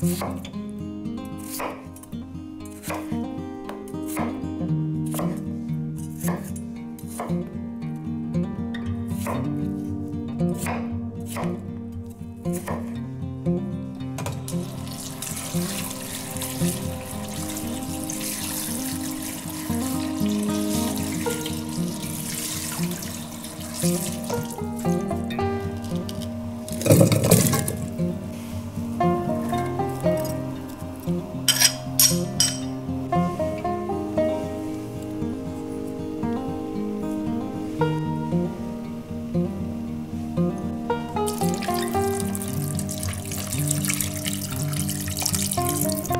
Thank mm -hmm. you. Bye.